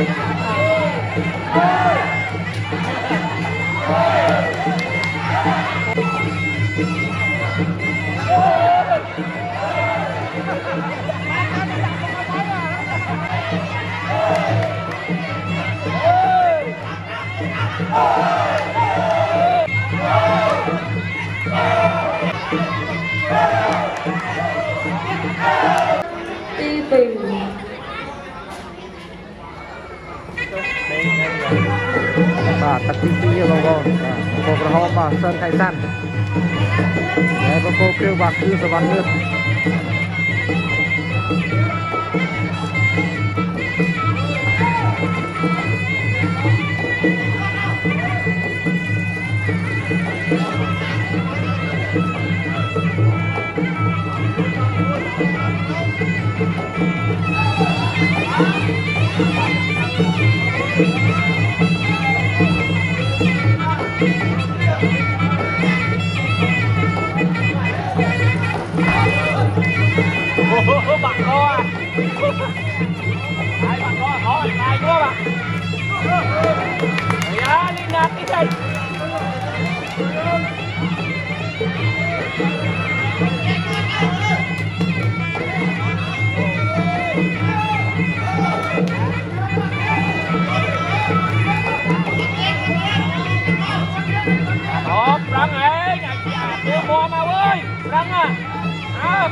ទី បាទទឹកទី2បងប្អូនបាទបបក្រហមបាទសិនខៃសាន់ហើយបបគ្រឿងបាទគឺសវណ្ណលឿនអូ Đấy bạn có có này đúng không ạ? Đấy, linh nạt đi đây. Đó, Frank ấy, nhà kia, đưa bò mà ơi, Frank à. À,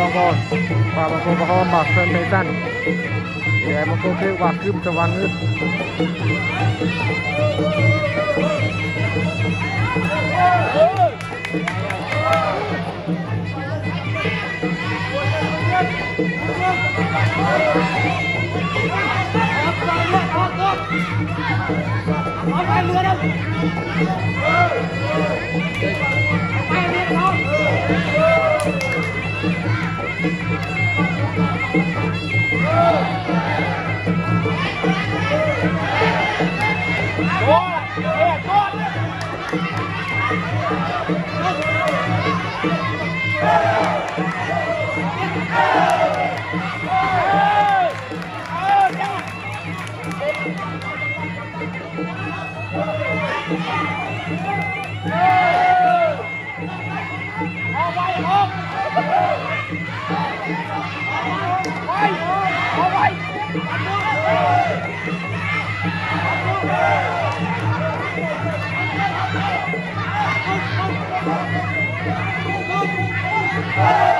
ก็ปาบางคนก็หอมบักเซนไทสันแต่บางคนคือวัาคืบสวรรค์นึกเอาไปเรือเด้อ Go! Go! Go! Oh!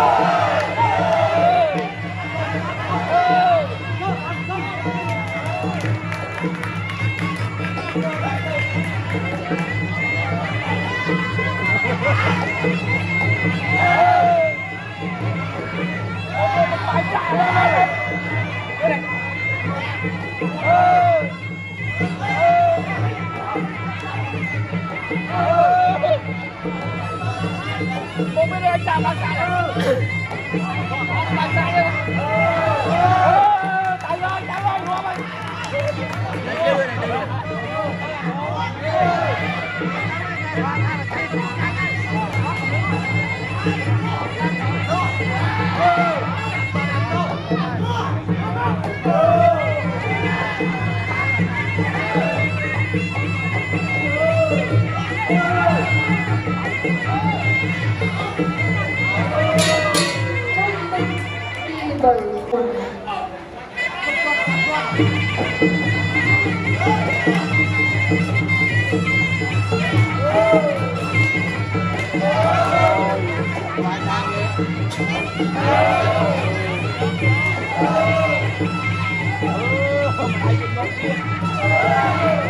아 Oh, oh, oh,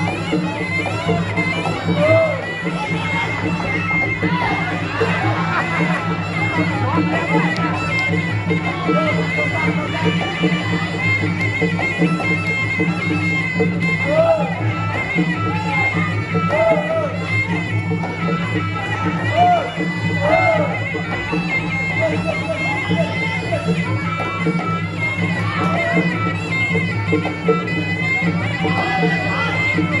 đi bảy Ôi,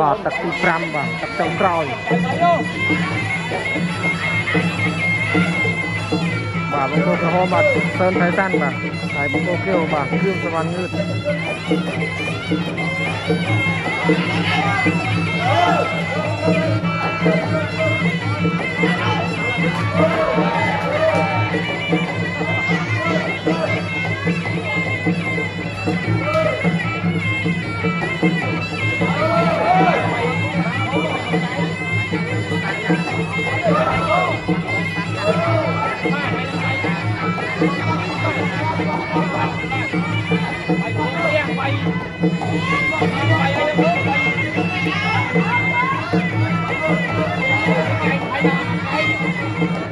បាទទឹកទី5បាទទឹកចុងក្រោយបាទបងប្អូនក្រហមបាទសើនថៃសាន់បាទហើយបងប្អូនគ្រឿងបាទគ្រឿងសវណ្ណងឿតអ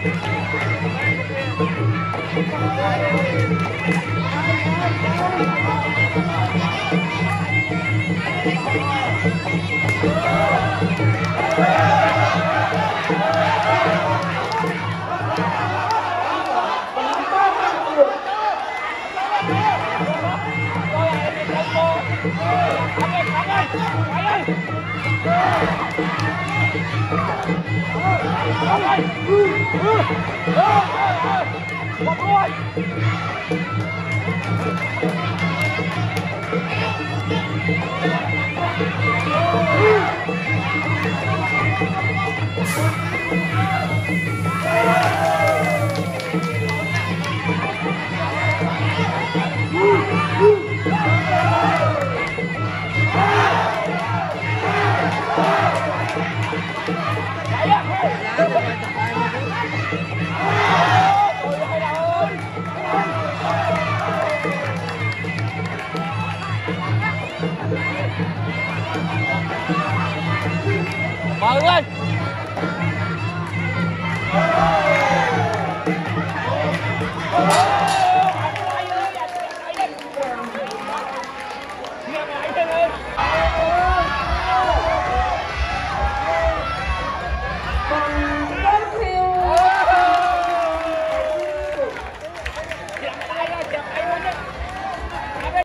Hey! Woo!